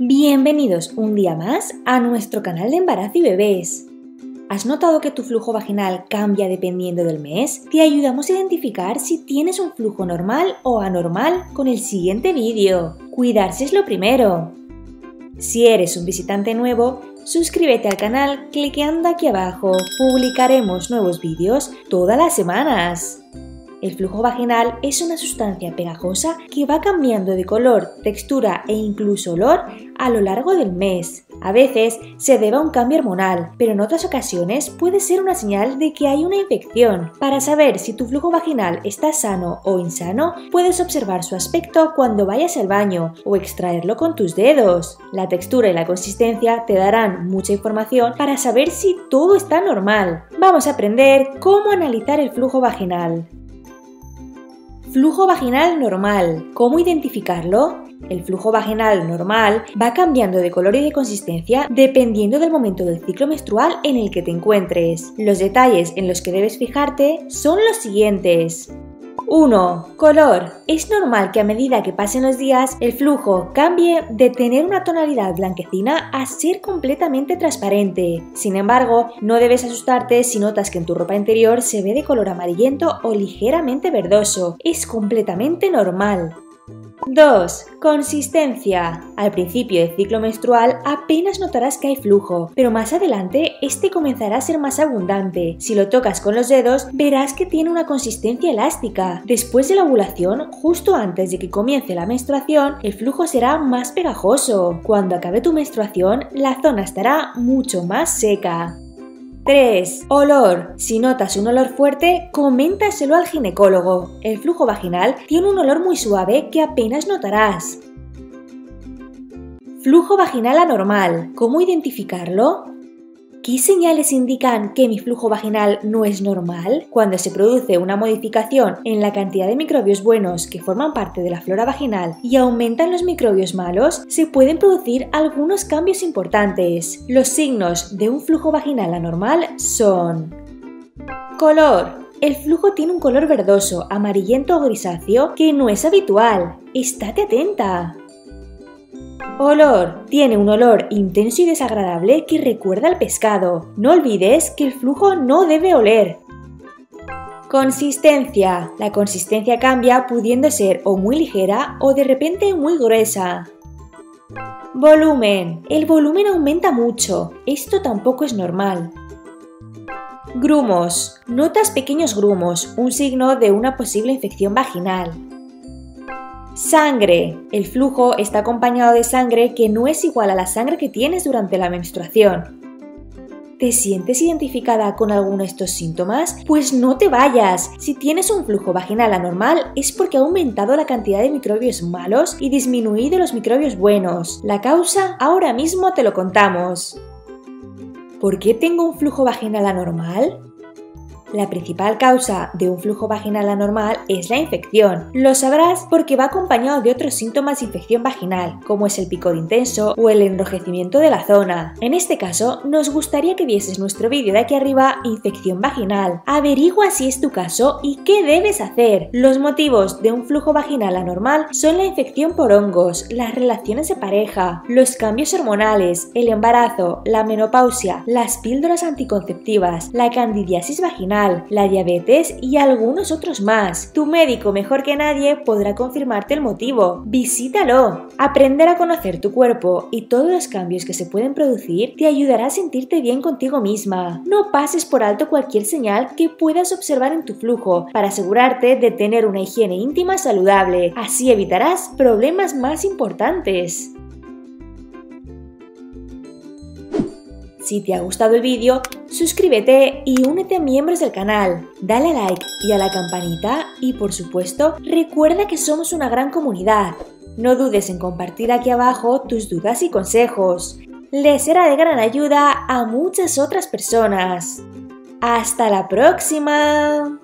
Bienvenidos un día más a nuestro canal de embarazo y bebés. ¿Has notado que tu flujo vaginal cambia dependiendo del mes? Te ayudamos a identificar si tienes un flujo normal o anormal con el siguiente vídeo. Cuidarse es lo primero. Si eres un visitante nuevo, suscríbete al canal cliqueando aquí abajo. Publicaremos nuevos vídeos todas las semanas. El flujo vaginal es una sustancia pegajosa que va cambiando de color, textura e incluso olor a lo largo del mes. A veces se debe a un cambio hormonal, pero en otras ocasiones puede ser una señal de que hay una infección. Para saber si tu flujo vaginal está sano o insano, puedes observar su aspecto cuando vayas al baño o extraerlo con tus dedos. La textura y la consistencia te darán mucha información para saber si todo está normal. Vamos a aprender cómo analizar el flujo vaginal. Flujo vaginal normal. ¿Cómo identificarlo? El flujo vaginal normal va cambiando de color y de consistencia dependiendo del momento del ciclo menstrual en el que te encuentres. Los detalles en los que debes fijarte son los siguientes. 1. Color. Es normal que a medida que pasen los días el flujo cambie de tener una tonalidad blanquecina a ser completamente transparente. Sin embargo, no debes asustarte si notas que en tu ropa interior se ve de color amarillento o ligeramente verdoso. Es completamente normal. 2. Consistencia. Al principio del ciclo menstrual apenas notarás que hay flujo, pero más adelante este comenzará a ser más abundante. Si lo tocas con los dedos, verás que tiene una consistencia elástica. Después de la ovulación, justo antes de que comience la menstruación, el flujo será más pegajoso. Cuando acabe tu menstruación, la zona estará mucho más seca. 3. Olor. Si notas un olor fuerte, coméntaselo al ginecólogo. El flujo vaginal tiene un olor muy suave que apenas notarás. Flujo vaginal anormal. ¿Cómo identificarlo? ¿Qué señales indican que mi flujo vaginal no es normal? Cuando se produce una modificación en la cantidad de microbios buenos que forman parte de la flora vaginal y aumentan los microbios malos, se pueden producir algunos cambios importantes. Los signos de un flujo vaginal anormal son Color. El flujo tiene un color verdoso, amarillento o grisáceo que no es habitual. Estate atenta. Olor. Tiene un olor intenso y desagradable que recuerda al pescado. No olvides que el flujo no debe oler. Consistencia. La consistencia cambia pudiendo ser o muy ligera o de repente muy gruesa. Volumen. El volumen aumenta mucho. Esto tampoco es normal. Grumos. Notas pequeños grumos, un signo de una posible infección vaginal. Sangre. El flujo está acompañado de sangre que no es igual a la sangre que tienes durante la menstruación. ¿Te sientes identificada con alguno de estos síntomas? Pues no te vayas. Si tienes un flujo vaginal anormal es porque ha aumentado la cantidad de microbios malos y disminuido los microbios buenos. La causa ahora mismo te lo contamos. ¿Por qué tengo un flujo vaginal anormal? La principal causa de un flujo vaginal anormal es la infección. Lo sabrás porque va acompañado de otros síntomas de infección vaginal, como es el picor intenso o el enrojecimiento de la zona. En este caso, nos gustaría que vieses nuestro vídeo de aquí arriba, infección vaginal. Averigua si es tu caso y qué debes hacer. Los motivos de un flujo vaginal anormal son la infección por hongos, las relaciones de pareja, los cambios hormonales, el embarazo, la menopausia, las píldoras anticonceptivas, la candidiasis vaginal, la diabetes y algunos otros más. Tu médico mejor que nadie podrá confirmarte el motivo. Visítalo. Aprender a conocer tu cuerpo y todos los cambios que se pueden producir te ayudará a sentirte bien contigo misma. No pases por alto cualquier señal que puedas observar en tu flujo para asegurarte de tener una higiene íntima saludable. Así evitarás problemas más importantes. Si te ha gustado el vídeo, suscríbete y únete a miembros del canal. Dale like y a la campanita y por supuesto recuerda que somos una gran comunidad. No dudes en compartir aquí abajo tus dudas y consejos. Les será de gran ayuda a muchas otras personas. ¡Hasta la próxima!